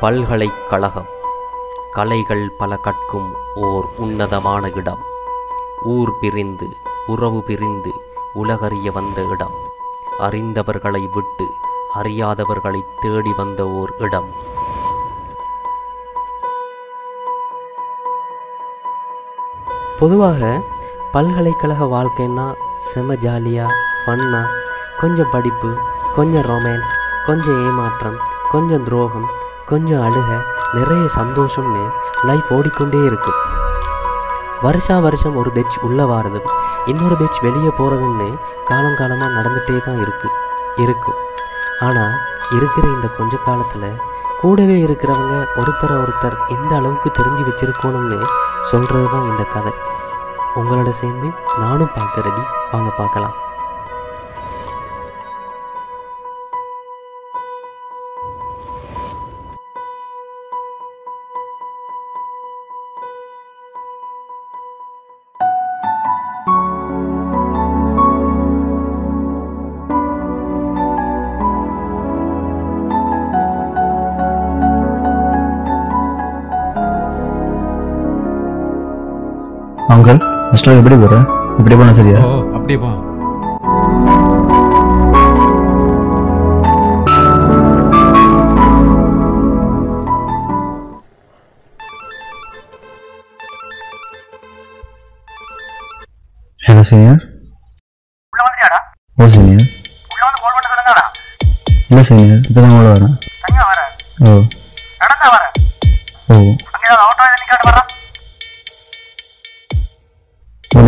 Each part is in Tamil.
பல்கலைக்கழகம். கலைகள் பல கற்கும் ஓர் உன்னதமான இடம். ஊர் பிரிந்து உறவு பிரிந்து உலகறிய வந்த இடம். அறிந்தவர்களை விட்டு அறியாதவர்களை தேடி வந்த ஓர் இடம். பொதுவாக பல்கலைக்கழக வாழ்க்கைன்னா செம ஜாலியாக ஃபன்னாக கொஞ்சம் படிப்பு கொஞ்சம் ரொமான்ஸ் கொஞ்சம் ஏமாற்றம் கொஞ்சம் துரோகம் கொஞ்சம் அழுக நிறைய சந்தோஷம்னு லைஃப் ஓடிக்கொண்டே இருக்கும். வருஷா வருஷம் ஒரு பெட்ச் உள்ளே வாரதும் இன்னொரு பெட்ச் வெளியே போகிறதும்னு காலங்காலமாக நடந்துகிட்டே தான் இருக்கு இருக்கும். ஆனால் இருக்கிற இந்த கொஞ்ச காலத்தில் கூடவே இருக்கிறவங்க ஒருத்தரை ஒருத்தர் எந்த அளவுக்கு தெரிஞ்சு வச்சிருக்கணும்னு சொல்கிறது தான் இந்த கதை. உங்களோட சேர்ந்து நானும் பார்க்க ரெடி வாங்க பார்க்கலாம். அங்கிள் ஹாஸ்டல் எப்படி போற? இப்படி போனா சரியா? ஓ அப்படியே போ. ஹலோ சீனியர் ஓ சீனியர் இல்லை சீனியர் இப்போ தான் உள்ள வரேன். ஓ. ஓ.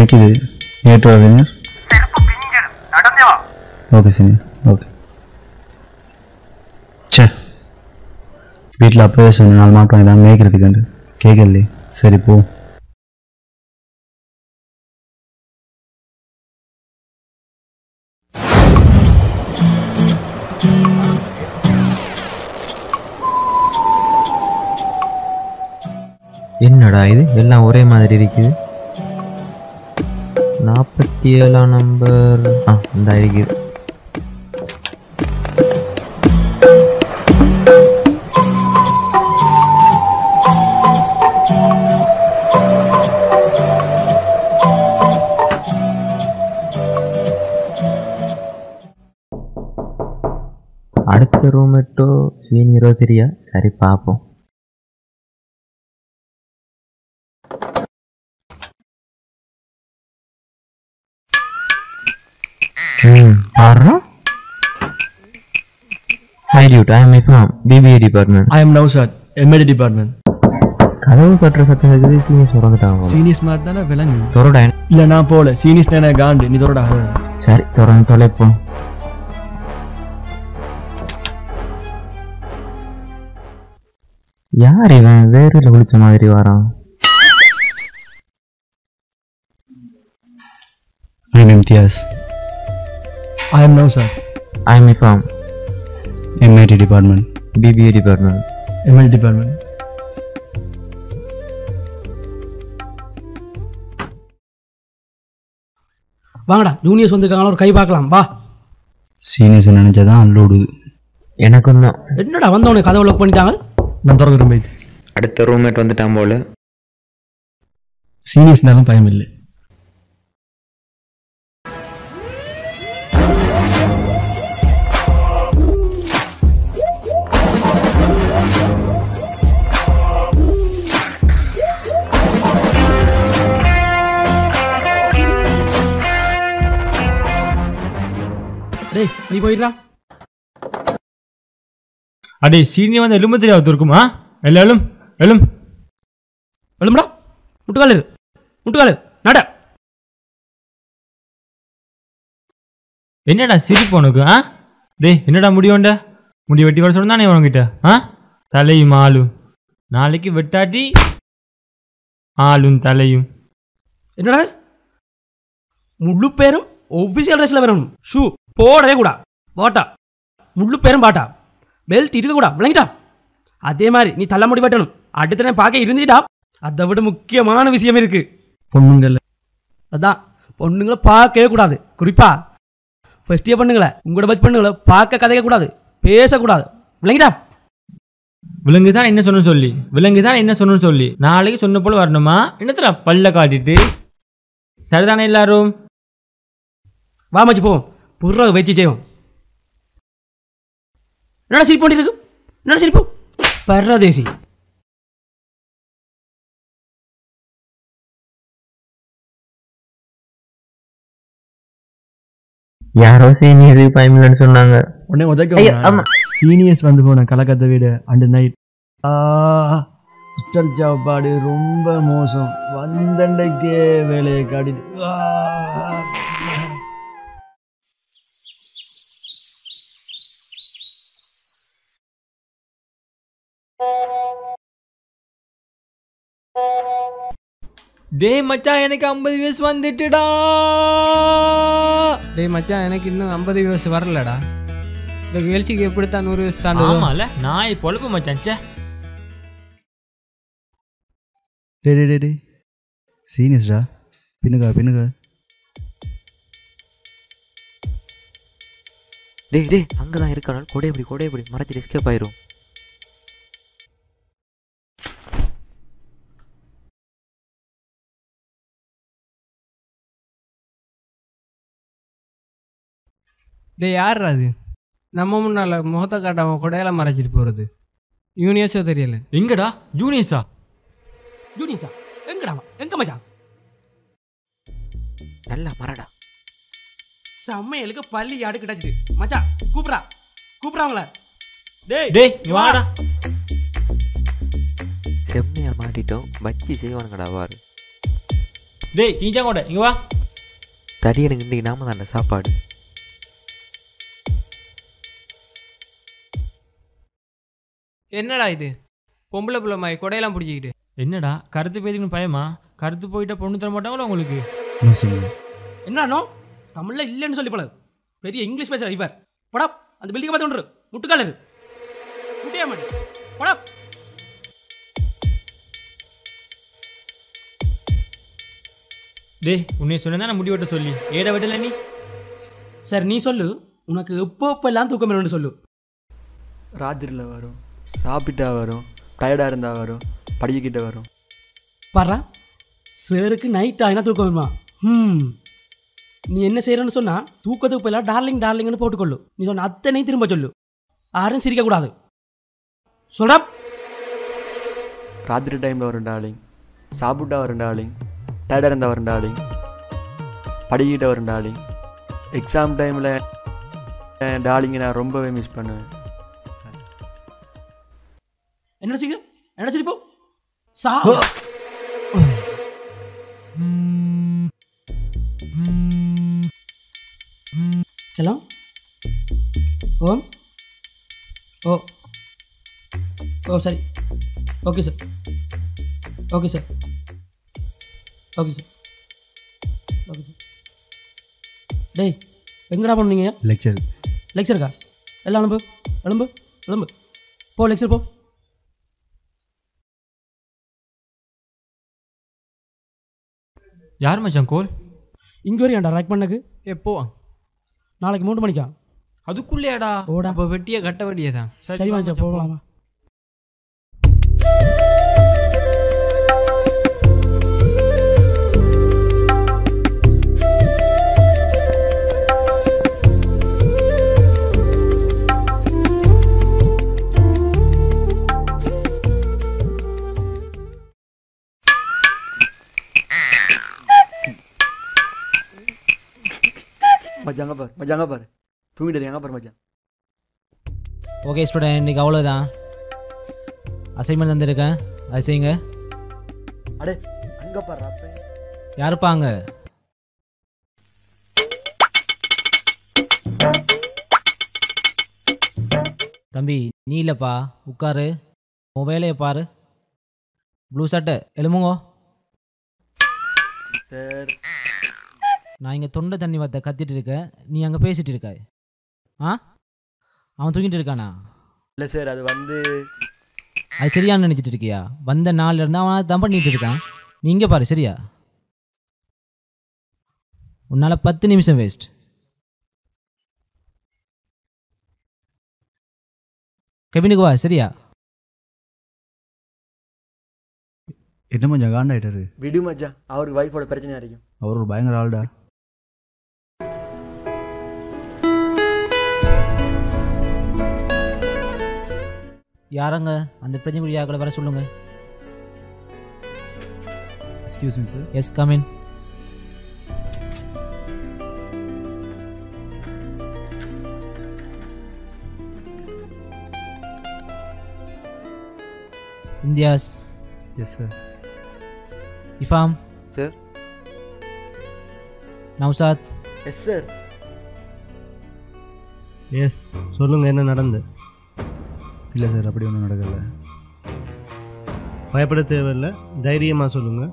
நிற்கிது நேற்று வா. சீனியர் ஓகே சீனியர் ஓகே சே வீட்டில் அப்பவே சொன்ன நாலு மாட்டு வாங்கிட்டாங்க மேய்க்கிறதுக்கு கேட்கலையே சரி போ. என்னடா இது? எல்லாம் ஒரே மாதிரி இருக்குது. நாற்பத்தி ஏழாம் நம்பர். ஆ இந்த இருக்குது அடுத்த ரூமெட்டோ சீனியரோ தெரியா? சரி பார்ப்போம். Hi dude I am from BBA department I am Nausad, MLD department. கதவு கட்டுற சத்தம் இருக்குது சீனியர்ஸ் திறந்துட்டாங்க சீனியர்ஸ் மாதிரி தானே விளங்கு? தொடடா இல்ல நான் போல. சீனியர்ஸ் தானே காண்டு. நீ தோட சரி தொடர்ந்து தொலைப்போம் யார் இவன்? வேறில் குளிச்ச மாதிரி வரான். I am Imtiaz I am Nausad, I am from MIT department BBA department MLD department. வாங்கடா ஜூனியர்ஸ் வந்திருக்காங்களா ஒரு கை பார்க்கலாம். வா. சீனியர்ஸ் நினைச்சா தான் அல்லோடுது எனக்கும் தான். என்னடா வந்தவனே கதவை லாக் பண்ணிட்டாங்க? நான் திறந்து போய் அடுத்த ரூம்மேட் வந்துட்டான் போல. சீனியர்ஸ்னாலும் பயம் இல்லை டேய் நீ போயிடுறா. அடே சீனியர் வந்து எலும்பு தெரியாது இருக்குமா? எல்லாம் எழும் எழும் எழும்புடா முட்டுக்காலு முட்டுக்காலு நட. என்னடா சிரிப்பு உனக்கு ஆ? டேய் என்னடா முடியோண்ட முடி வெட்டி வர சொன்னா நீ உனக்கிட்ட ஆ? தலையும் ஆளும். நாளைக்கு வெட்டாட்டி ஆளும் தலையும். என்னடா முழு பேரும் ஒஃபிஷியல் ட்ரெஸ்ல வரணும் ஷூ. போடவே கூடா. பாட்டா முழு பேரும் பாட்டா. பெல்ட் இருக்க கூடா. விளங்கிட்டா. அதே மாதிரி நீ தலைமுடி வெட்டணும். அடுத்த பார்க்க இருந்துட்டா அதை விட முக்கியமான விஷயம் இருக்கு. பொண்ணுங்கள்ல அதான். பொண்ணுங்களை பார்க்கவே கூடாது. குறிப்பா ஃபர்ஸ்ட் இயர் பொண்ணுங்களை உங்களோட பட்ச் பொண்ணுங்களை பார்க்க கதைக்க கூடாது. பேசக்கூடாது. விளங்கிட்டா. விலங்கு தான் என்ன சொன்னு சொல்லி. விலங்கு தான் என்ன சொன்னு சொல்லி. நாளைக்கு சொன்ன போல வரணுமா? என்னத்துல பல்ல காட்டிட்டு? சரிதானே எல்லாரும்? வா மச்சி போவோம். புற வச்சு செய்வோம். என்னடா சிரிப்பு பண்ணி இருக்கு? என்னடா சிரிப்பு? பரதேசி யாரோ சீனியருக்கு பயமில்லைன்னு சொன்னாங்க. உடனே உதைக்க. சீனியர்ஸ் வந்து போன கலக்கத்தை வீடு. அண்டு நைட் ஹாஸ்டல் சாப்பாடு ரொம்ப மோசம். வந்தண்டைக்கே வேலையை காட்டிட்டு டேய் மச்சான் எனக்கு ஐம்பது வயசு வந்துட்டுடா. டேய் மச்சான் எனக்கு இன்னும் ஐம்பது வயசு வரலடா. இந்த கேள்ச்சிக்கு எப்படித்தான் நூறு வயசு தாண்டுதோ? ஆமால நான் பொழப்பு மச்சான் ச்சே. டே டே டே டே. சீனியஸ்டா பின்னுக்கா பின்னுக்கா டேய் டேய் அங்கே தான் இருக்கானால் கொடையபடி கொடையபடி மறைச்சிட்டு எஸ்கேப் ஆயிரும். டேய் யார்ரா அது? நம்ம முன்னால முகத்தை காட்டாம கொடையெல்லாம் மறைச்சிட்டு போகிறது யூனியர்ஸோ தெரியல. எங்கடா? ஜூனியர்ஸா ஜூனியர்ஸா எங்கடா? எங்க மச்சான்? நல்லா மறடா சமையலுக்கு பள்ளி ஆடு கிடச்சிட்டு. மச்சான் கூப்பிட்றா. கூப்பிட்றாங்களே டேய் டேய் இங்க வாடா. செம்மையா மாட்டிட்டோம். வச்சு செய்வானுங்கடா வாரு. டேய் சீஞ்சா கூட இங்க வா. தடியனுக்கு இன்னைக்கு நாம தான்டா சாப்பாடு. என்னடா இது? பொம்பளை பிள்ளை கொடையெல்லாம் பிடிச்சிக்கிட்டு. என்னடா கருத்து பேதிக்கணும் பயமா? கருத்து போயிட்டா பொண்ணு தர மாட்டாங்களா உங்களுக்கு? நோ சீனியர் என்னோ தமிழ்ல இல்லைன்னு சொல்லி போல பெரிய இங்கிலீஷ் பேசுற இவர். போடா அந்த பில்டிங்கை பார்த்து கொண்டு முட்டுக்காலரு முட்டியா மாட்டு. போடா. டேய் உன்னை சொன்னா நான் முடி வெட்ட சொல்லி. ஏட வெட்டல நீ? சரி நீ சொல்லு. உனக்கு எப்போ எப்பெல்லாம் தூக்கம் வேணும்னு சொல்லு. ராத்திரியில் வரும். சாப்பிட்டா வரும் டயர்டாக இருந்தால் வரும் படிக்கிட்ட வரும். பாடுறா சாருக்கு நைட் ஆகினா தூக்கம் வருமா? ம் நீ என்ன செய்யறன்னு சொன்னா தூக்கத்துக்கு போயில டார்லிங் டார்லிங்னு போட்டுக்கொள்ளு. நீ சொன்ன அத்தனை திரும்ப சொல்லு. யாரும் சிரிக்கக்கூடாது சொல்றா. ராத்திரி டைமில் வரும் டார்லிங் சாப்பிட்டா வரும் டார்லிங் டயர்டாக இருந்தால் வரும் டார்லிங் படிக்கிட்ட வரும் டார்லிங் எக்ஸாம் டைமில் டார்லிங்கை நான் ரொம்பவே மிஸ் பண்ணுவேன். என்ன சிரிக்க என்ன சிரிப்போ சா ஹலோ ஓம் ஓ ஓ சரி okay sir okay sir okay sir okay sir டேய் எங்கடா பண்ணீங்க லெக்சர் லெக்சருக்கா எல்லாம் எழும்பு எழும்பு எழும்பு போ லெக்சர் போ யார் மச்சான் கோல்? இங்கே வரையாண்டா ரைட் பண்ணக்கு. எப்போ நாளைக்கு மூணு மணிக்கா? அதுக்குள்ளேடா ஓடா அப்போ வெட்டியே கட்ட வெட்டியே தான் சரி மச்சான் போகலாமா? மச்சான் அங்கே பாரு மச்சான் அங்கே பாரு. தூங்கிட்டு எங்கே பாரு மச்சான் ஓகே ஸ்டூடெண்ட் இன்றைக்கி அவ்வளோதான் அசைன்மெண்ட் தந்திருக்கேன். அது செய்யுங்க. அடே அங்கே பாரு அப்போ. யாருப்பாங்க தம்பி நீ இல்லைப்பா. உட்காரு. வேலையை பாரு. ப்ளூ சட்டை எழுமுங்கோ சார் நான் இங்கே தொண்டை தண்ணி வத்த கத்திட்டு இருக்கேன் நீ அங்கே பேசிட்டு இருக்க. ஆ? அவன் தூங்கிட்டு இருக்கானா? இல்லை சார் அது வந்து அது தெரியான்னு நினச்சிட்டு இருக்கியா? வந்த நாள்ல இருந்து அவன் தான் பண்ணிட்டு இருக்கான். நீ இங்கே பாரு சரியா? உன்னால் பத்து நிமிஷம் வேஸ்ட் கெபினுக்கு வா சரியா? என்ன மச்சான் காண்டாயிட்டாரு விடு மச்சான். அவருக்கு வைஃபோட பிரச்சனையா இருக்கும். அவர் ஒரு பயங்கர ஆள்டா. யாரங்க? அந்த பிரச்சனை யாக்களை வர சொல்லுங்க. Excuse me sir yes come in India's. Yes sir Ifham. Sir Naushad yes sir yes சொல்லுங்கள் என்ன நடந்து? இல்லை சார் அப்படி ஒன்றும் நடக்கல. பயப்பட தேவையில்லை. தைரியமாக சொல்லுங்கள்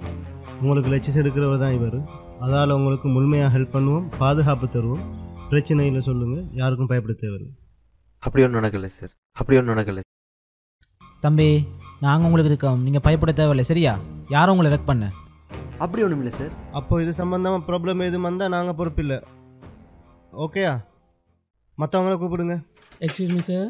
உங்களுக்கு லட்சியம் எடுக்கிறவர் தான் இவர். அதால் உங்களுக்கு முழுமையாக ஹெல்ப் பண்ணுவோம் பாதுகாப்பு தருவோம். பிரச்சனையில் சொல்லுங்கள் யாருக்கும் பயப்பட தேவையில்லை. அப்படி ஒன்றும் நடக்கலை சார். அப்படி ஒன்றும் நடக்கலை. தம்பி நாங்கள் உங்களுக்கு இருக்கோம். நீங்கள் பயப்பட தேவையில்லை சரியா? யாரும் உங்களை ரெக் பண்ண அப்படி ஒன்றும் இல்லை சார். அப்போ இது சம்பந்தமாக ப்ராப்ளம் எதுவும் வந்தால் நாங்கள் பொறுப்பில்லை. ஓகேயா மற்றவங்கள கூப்பிடுங்க. எக்ஸ்கியூஸ் மீ சார்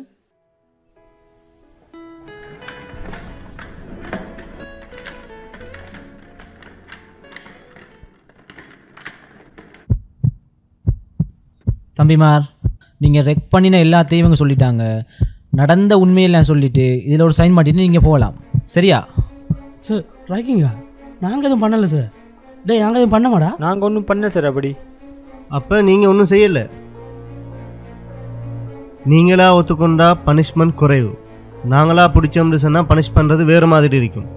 தம்பிமார் நீங்கள் ரெக் பண்ணின எல்லாத்தையும் இவங்க சொல்லிட்டாங்க. நடந்த உண்மையெல்லாம் சொல்லிட்டு இதில் ஒரு சைன் மாட்டிட்டு நீங்கள் போகலாம். சரியா? சார் ரைக்கிங்கா நாங்கள் எதுவும் பண்ணலை சார் டேய் நாங்கள் எதுவும் பண்ணமாடா? நாங்கள் ஒன்றும் பண்ண சார் அப்படி. அப்போ நீங்கள் ஒன்றும் செய்யலை. நீங்களா ஒத்துக்கொண்டா பனிஷ்மெண்ட் குறைவு. நாங்களா பிடிச்சோம்னு சொன்னால் பனிஷ் பண்ணுறது வேறு மாதிரி இருக்கும்.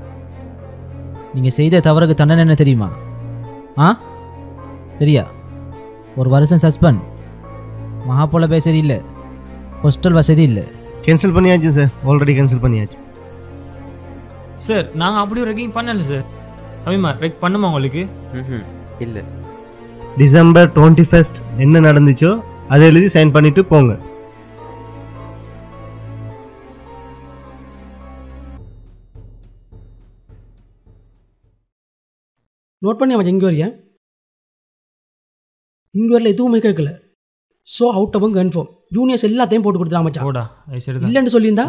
நீங்கள் செய்த தவறுக்கு தண்டனை என்ன தெரியுமா? ஆ? சரியா? ஒரு வருஷம் சஸ்பெண்ட் மகாபோல பேசரி இல்லை. ஹாஸ்டல் வசதி இல்லை. கேன்சல் பண்ணியாச்சு சார் ஆல்ரெடி கேன்சல் பண்ணியாச்சு. சார் நாங்கள் அப்படி ரெக்கிங் பண்ணல சார் அபிமா ரெக் பண்ணுமா உங்களுக்கு? ம் இல்லை. டிசம்பர் டுவெண்ட்டி ஃபஸ்ட் என்ன நடந்துச்சோ அதை எழுதி சைன் பண்ணிட்டு போங்க. நோட் பண்ணி அவன் இங்கே வரையன் இங்கே வரல எதுவுமே கேட்கல. So out of confirm juniors எல்லாத்தையும் போட்டு கொடுத்துருக்கான் மச்சான் இல்லைன்னு சொல்லியிருந்தா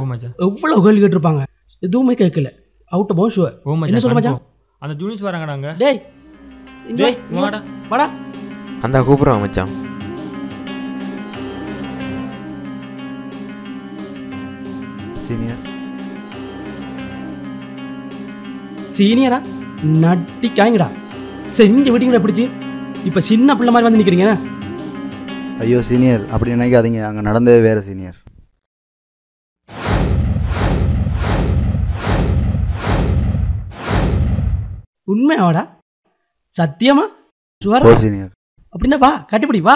எவ்வளோ கேள்வி கேட்டிருப்பாங்க. எதுவுமே கேட்கல. அவுட் ஆஃப் ஷுவர் ஓ என்ன சொல்ல மச்சான். அந்த ஜூனியர்ஸ் வராங்கடா அங்க. டேய் டேய். வாடா. வாடா. அந்த கூப்பிட்றான் மச்சான். சீனியர் சீனியரா நட்டிக்காங்கடா செஞ்சு விட்டீங்களா பிடிச்சி இப்போ சின்ன பிள்ளை மாதிரி வந்து நிற்கிறீங்க ஐயோ சீனியர் அப்படி நினைக்காதீங்க. அங்கே நடந்ததே வேறு சீனியர் உண்மையாவாடா? சத்தியமா? சுவர்? சீனியர் அப்படின்னா வா கட்டுப்படி வா.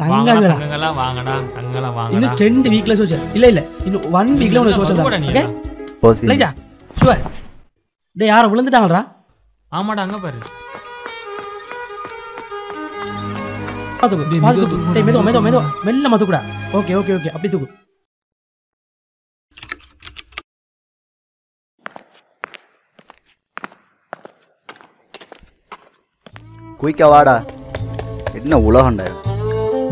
தங்கங்களா? தங்கங்களா வாங்கடா தங்கங்களா வாங்கடா. இன்னும் ரெண்டு வீக்ல சோச்சல் இல்ல இல்ல. இன்னும் ஒன் வீக்ல உனக்கு சோச்சல் தான். ஓகே டேய் யாரை விழுந்துட்டாங்கடா. ஆமாடா அங்க பாரு. பாத்து தூக்கு. டேய் மெதுவா மெதுவா மெதுவா. மெல்ல மத்துக்குடா ஓகே ஓகே ஓகே. அப்படி தூக்கு. குயிக்கா வாடா. என்ன உலகண்டா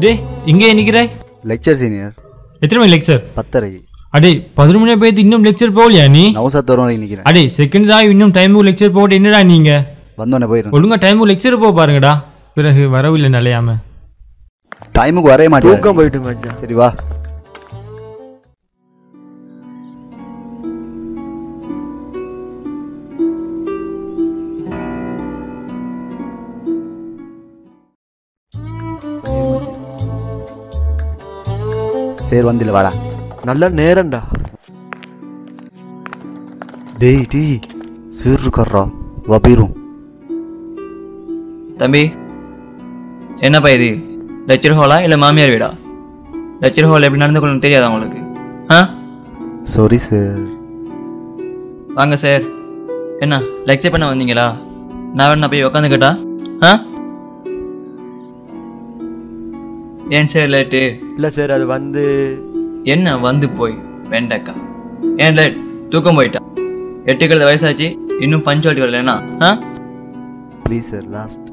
டேய் இங்கே நிக்கிறாய் லெக்சர் சீனியர் எத்தனை மணி லெக்சர் பத்தரை. அடே பதினொரு மணி போய் இன்னும் லெக்சர் போகலையா நீ? நவசாத் வரும் நிற்கிறேன் அடே செகண்ட் தான் இன்னும் டைமுக்கு லெக்சர் போட்டு என்னடா நீங்க? வந்தோடனே போயிடும் ஒழுங்கா டைமுக்கு லெக்சர் போக பாருங்கடா. பிறகு வரவில்லை நிலையாம டைமுக்கு வரவே மாட்டேன். தூக்கம் போயிட்டு மச்சான். சரி வா. சரி வந்தில்ல வாடா. நல்ல நேரம்டா. டேய் டேய் சீர் இருக்காரா வா போயிரும். தம்பி என்னப்பா இது? லெக்சர் ஹாலா இல்லை மாமியார் வீடா? லெக்சர் ஹால் எப்படி நடந்து கொள்ளணும் தெரியாதா உங்களுக்கு? ஆ? சாரி சார் வாங்க சார் என்ன லெக்சர் பண்ண வந்தீங்களா? நான் வேணா போய் உக்காந்துக்கிட்டா? ஆ? ஏன் சார் லேட்டு இல்லை சார் அது வந்து என்ன வந்து போய் வேண்டக்கா? ஏன் லேட் தூக்கம் போயிட்டா? எட்டுக்கிறது வயசாச்சு இன்னும் பஞ்சுவாலிட்டி வரலன்னா ஆ? ப்ளீஸ் சார் லாஸ்ட்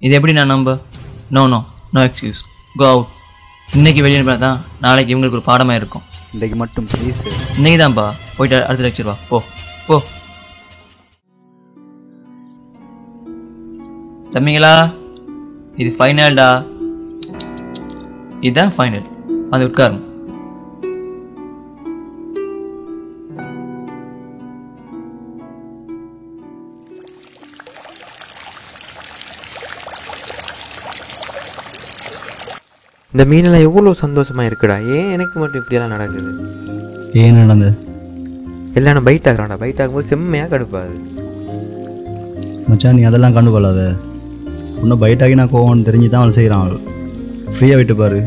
இது எப்படி நான் நம்ப? No no no excuse go out இன்னைக்கு வெளியே தான் நாளைக்கு இவங்களுக்கு ஒரு பாடமாக இருக்கும். இன்றைக்கு மட்டும் ப்ளீஸ் இன்னைக்கு தான்ப்பா போயிட்டு அடுத்த லெக்சர் வா. போ. போ. தம்பிங்களா இது ஃபைனல்டா இதுதான் ஃபைனல் அது உட்காரும். இந்த மீனெல்லாம் எவ்வளோ சந்தோஷமா இருக்குடா? ஏன் எனக்கு மட்டும் இப்படியெல்லாம் நடக்குது? ஏன் நடந்தது? எல்லாம் பைட் ஆகுறான்டா. பைட் ஆகும்போது செம்மையாக கடுப்பாது மச்சான் நீ அதெல்லாம் கண்டுகொள்ளாத. இன்னும் பைட்டாகி நான் கோவம்னு தெரிஞ்சு தான் அவன். செய்கிறான் ஃப்ரீயாக விட்டு பாரு.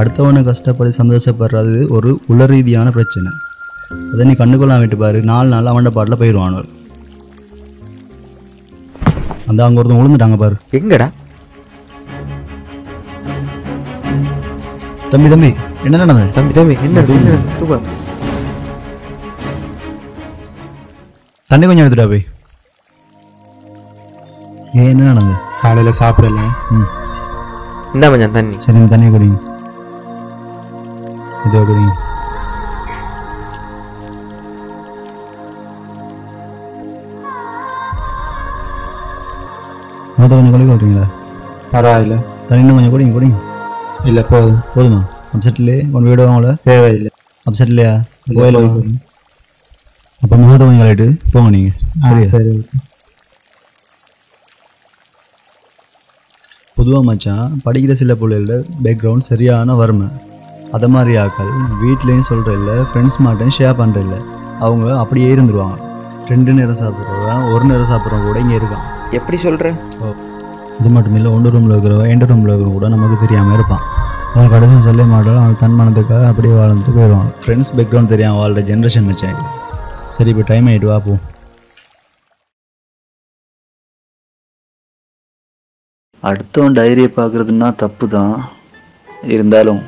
அடுத்தவனை கஷ்டப்பட்டு சந்தோஷப்படுறது ஒரு உள ரீதியான பிரச்சனை. அதை நீ கண்டுகொள்ளாம விட்டு பாரு. நாலு நாள் அவன்ட பாட்டில் போயிடுவான் அந்த அங்கே ஒருத்தன் விழுந்துட்டாங்க பாரு. எங்கடா? தம்பி தம்பி. என்ன நடந்தது? தம்பி தம்பி. என்ன என்ன தூக்கம் தண்ணி கொஞ்சம் எடுத்துட்டா போய். ஏன் என்ன நடந்தது? காலையில் சாப்பிடல. ம். இந்த மச்சான் தண்ணி. சரி இந்த தண்ணியை குடிங்க. இதோ குடிங்க. மொத்தம் கொஞ்சம் குடிக்க விட்றீங்களா பரவாயில்ல. தண்ணி இன்னும் கொஞ்சம் குடிங்க குடிங்க. இல்லை போதும் போதுமா அப்செட்லே ஒன் வீடு வாங்கல தேவையில்லை அப்செட் இல்லையா இல்ல, கோயில். அப்போ முகத்தை கொஞ்சம் கழிட்டு போங்க நீங்கள் சரி சரி பொதுவாக மச்சான் படிக்கிற சில பிள்ளைகளோட பேக்ரவுண்ட் சரியான வறுமை அதை மாதிரி ஆக்கள் வீட்லேயும் சொல்கிற இல்லை ஃப்ரெண்ட்ஸ் மாட்டையும் ஷேர் பண்ணுற இல்லை அவங்க அப்படியே இருந்துருவாங்க ரெண்டு நேரம் சாப்பிட்றவன் ஒரு நேரம் சாப்பிட்றவன் கூட இங்கே இருக்கான் எப்படி சொல்ற இது மட்டும் இல்லை ஒன்று ரூமில் இருக்கிறவன் எண்டு ரூமில் இருக்கிறவன் கூட நமக்கு தெரியாமல் இருப்பான். அவன் கடைசி சொல்ல மாட்டாலும் அவன் தன் மனத்துக்காக அப்படியே வாழ்ந்துட்டு போயிடுவான். ஃப்ரெண்ட்ஸ் பேக்ரவுண்ட் தெரியாம வாழ்ற ஜென்ரேஷன் மச்சான் சரி இப்போ டைம் ஆகிட்டு வா போ. அடுத்தவன் டைரியை பார்க்குறதுன்னா தப்பு தான் இருந்தாலும்.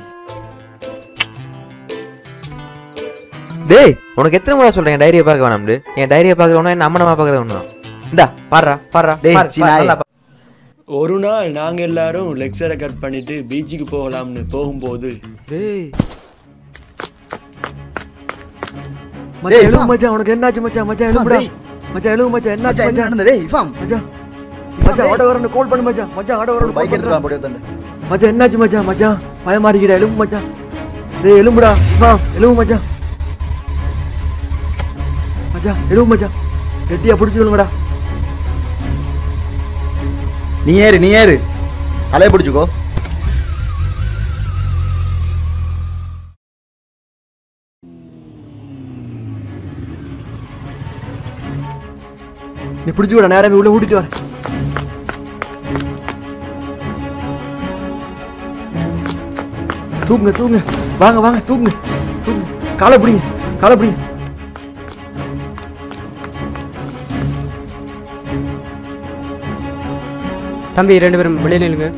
டேய் உனக்கு எத்தனை முறை சொல்றேன் என் டைரியை பார்க்க வேணாம்னு? என் டைரியை பார்க்கறவனா என்ன அம்மனமா பார்க்கறது ஒன்று இந்தா பாடுறா பாடுறா நல்லா. ஒரு நாள் நாங்க எல்லாரும் லெக்சரை கட் பண்ணிட்டு பீச்சுக்கு போகலாம்னு போகும்போது டேய். மச்சான் எழுவு மச்சான் உனக்கு என்னாச்சு மச்சான்? மச்சான் எழுவுடா. மச்சான் எழுவு மச்சான் என்னாச்சு மச்சான், என்ன மச்சான்? டேய், இஃபாம். மச்சான். மச்சான் ஆட்டோ வரணும் கால் பண்ணு மச்சான். மச்சான் ஆட்டோ வரணும் பைக் பண்ணு போடி. மச்சான் என்னாச்சு மச்சான்? மச்சான் பயமா இருக்கிற எலும்பு மச்சான். டேய் எலும்புடா வா எலும்பு மச்சான். மச்சான் எலும்பு மச்சான். கெட்டியா பிடிச்சுக்கணுங்கடா நீ ஏறு நீ ஏறு. தலையை பிடிச்சிக்கோ. நீ பிடிச்சுக்கூட நேரமே உள்ள கூட்டிட்டு வர தூங்குங்க தூங்குங்க வாங்க வாங்க தூங்குங்க தூங்குங்க காலை பிடிங்க காலை பிடிங்க. தம்பி ரெண்டு பேரும் வெளியே நில்லுங்க.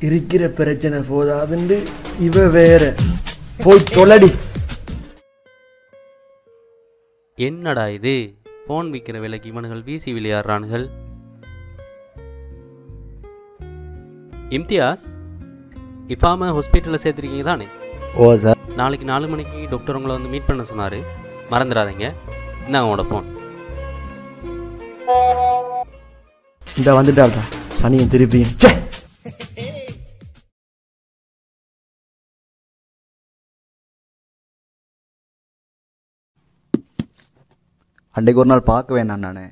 இருக்கிற பிரச்சனை போதாதுண்டு. இவ வேற. போய் தொலடி. என்னடா இது? ஃபோன் விற்கிற விலைக்கு இவனுகள் வீசி விளையாடுறானுகள். இம்தியாஸ் இஃபாம ஹாஸ்பிட்டலில் சேர்த்துருக்கீங்க தானே? ஓ சார் நாளைக்கு நாலு மணிக்கு டாக்டர் உங்களை வந்து மீட் பண்ண சொன்னார். மறந்துடாதீங்க. இந்தாங்க உங்களோட ஃபோன் இந்த வந்துட்டாருடா சனியன் திருப்பியும். ச்சே! அன்றைக்கு ஒரு நாள் பார்க்க வேணாம் நான்.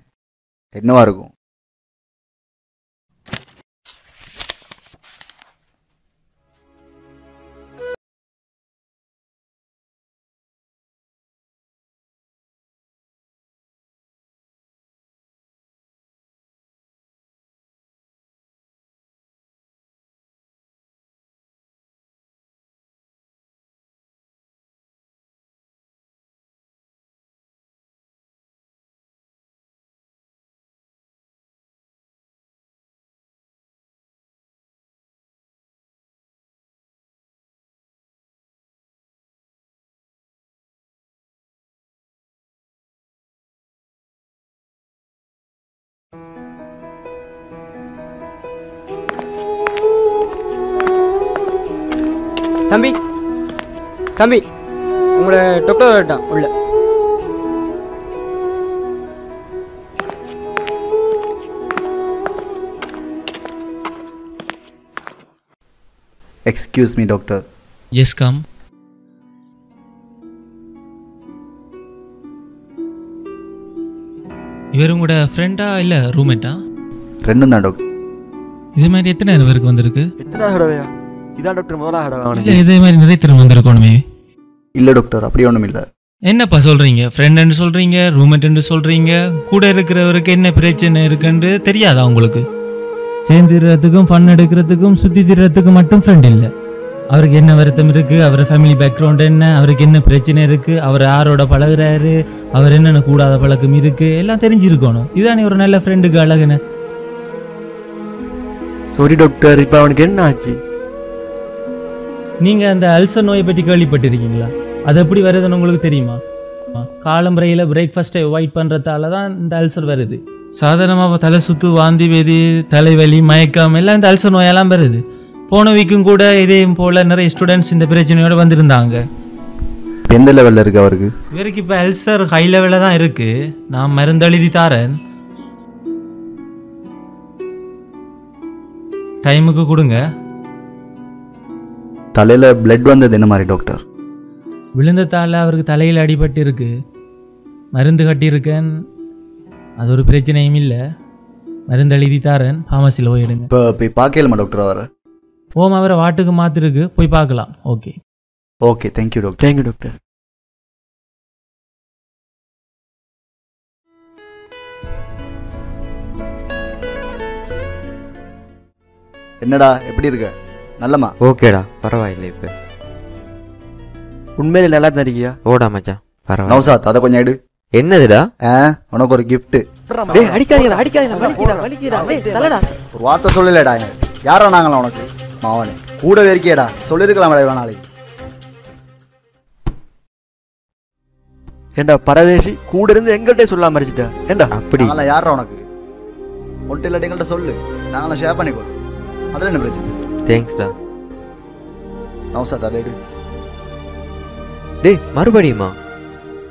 என்னவா இருக்கும்? தம்பி. தம்பி உங்களோட டாக்டர் வரட்டான் உள்ள. Excuse me doctor yes come இவர் உங்களோட ஃப்ரெண்டா இல்லை ரூம்மேட்டா ரெண்டும் தான் டாக்டர் இது மாதிரி எத்தனை பேருக்கு வந்திருக்கு? எத்தனை தடவையா? இதான் டாக்டர் முதலா தடவை இல்லை அவனுக்கு இதே மாதிரி நிறைய திறன் வந்திருக்கணுமே. இல்லை டாக்டர் அப்படி ஒன்றும் இல்லை. என்னப்பா சொல்றீங்க? ஃப்ரெண்டுன்னு சொல்றீங்க ரூம்மேட்னு சொல்றீங்க கூட இருக்கிறவருக்கு என்ன பிரச்சனை இருக்குன்னு தெரியாதா உங்களுக்கு? சேர்ந்துடுறதுக்கும் ஃபன் எடுக்கிறதுக்கும் சுற்றி திடுறதுக்கும் மட்டும் ஃப்ரெண்ட் இல்லை. அவருக்கு என்ன வருத்தம் இருக்கு? அவர் ஃபேமிலி பேக்ரவுண்ட் என்ன? அவருக்கு என்ன பிரச்சனை இருக்கு? அவர் யாரோட பழகுறாரு? அவர் என்னென்ன கூடாத பழக்கம் இருக்கு? எல்லாம் தெரிஞ்சிருக்கணும். இதானே ஒரு நல்ல ஃப்ரெண்டுக்கு அழகுன்னு. சாரி டாக்டர் இப்போ அவனுக்கு என்ன ஆச்சு? நீங்க அந்த அல்சர் நோயை பற்றி கேள்விப்பட்டிருக்கீங்களா? அது எப்படி வருதுன்னு உங்களுக்கு தெரியுமா? காலம்பரையில் பிரேக்ஃபாஸ்ட்டை அவாய்ட் பண்ணுறதால தான் இந்த அல்சர் வருது. சாதாரணமாக தலை சுத்து வாந்தி வேதி தலைவலி மயக்கம் எல்லாம் இந்த அல்சர் நோயெல்லாம் வருது. போன வீக்கும் கூட இதே போல் நிறைய ஸ்டூடெண்ட்ஸ் இந்த பிரச்சனையோட வந்திருந்தாங்க. எந்த லெவலில் இருக்கு அவருக்கு? இவருக்கு இப்போ அல்சர் ஹை லெவலில் தான் இருக்கு. நான் மருந்து எழுதி தாரேன். டைமுக்கு கொடுங்க. தலையில் பிளட் வந்தது என்ன மாதிரி டாக்டர் விழுந்ததால அவருக்கு தலையில் அடிபட்டு இருக்கு மருந்து கட்டியிருக்கேன். அது ஒரு பிரச்சனையும் இல்லை. மருந்து எழுதி தாரேன். ஃபார்மசியில் போய் எடுங்க. இப்போ போய் பார்க்கலாமா டாக்டர் அவரை? ஓம் அவரை வாட்டுக்கு மாத்திருக்கு போய் பார்க்கலாம். Okay okay thank you doctor thank you doctor என்னடா எப்படி இருக்க? நல்லம்மா. ஓகேடா பரவாயில்லை இப்போ. உண்மையிலே நல்லா தான் இருக்கியா? ஓடா மச்சான். பரவாயில்ல. நௌசாத் அதை கொஞ்சம் எடு. என்னதுடா? உனக்கு ஒரு gift. டேய் அடிக்காதீங்கடா அடிக்காதீங்கடா வலிக்குதா வலிக்குதா டேய் தலடா ஒரு வார்த்தை சொல்லலடா யாரா நாங்களா உனக்கு? மாவனே. கூடவே இருக்கியேடா. சொல்லிருக்கலாம்டா இவ்வளோ நாளைக்கு ஏண்டா பரதேசி கூட இருந்து எங்கள்கிட்ட சொல்லாம மறைச்சிட்டா? ஏண்டா? அப்படி. யாரா உனக்கு? ஒன்ட்டு இல்லாட்டி எங்கள்கிட்ட சொல்லு. நாங்களாம் ஷேர் பண்ணிக்கோ. அதில் என்ன பிரச்சனை? தேங்க்ஸ்டா நௌசாத் அதை எடு டேய் மறுபடியுமா?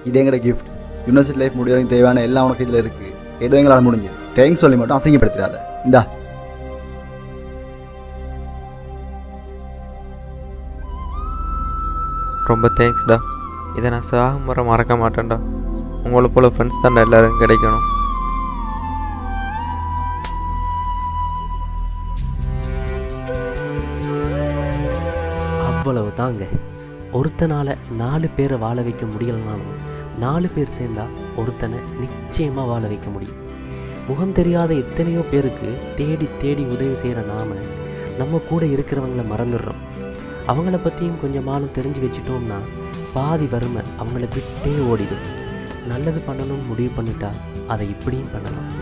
இது எங்கட கிஃப்ட் யூனிவர்சிட்டி லைஃப் முடிய வரைக்கும் தேவையான எல்லாம் உனக்கு இதில் இருக்கு. ஏதோ எங்களால் முடிஞ்சு. தேங்க்ஸ் சொல்லி மட்டும் அசிங்கப்படுத்திடாத. இந்தா. ரொம்ப தேங்க்ஸ்டா இதை நான் சாகும் வர மறக்க மாட்டேன்டா. உங்களை போல ஃப்ரெண்ட்ஸ் தான்டா எல்லாரும் கிடைக்கணும். அவ்வளவு தாங்க ஒருத்தனால நாலு பேரை வாழ வைக்க முடியலனாலும் நாலு பேர் சேர்ந்தா ஒருத்தனை நிச்சயமா வாழ வைக்க முடியும். முகம் தெரியாத எத்தனையோ பேருக்கு தேடி தேடி உதவி செய்கிற நாம் நம்ம கூட இருக்கிறவங்கள மறந்துடுறோம். அவங்கள பற்றியும் கொஞ்சமாலும் தெரிஞ்சு வச்சிட்டோம்னா பாதி வறுமை அவங்கள விட்டே ஓடிடும். நல்லது பண்ணணும்னு முடிவு பண்ணிட்டா அதை இப்படியும் பண்ணலாம்.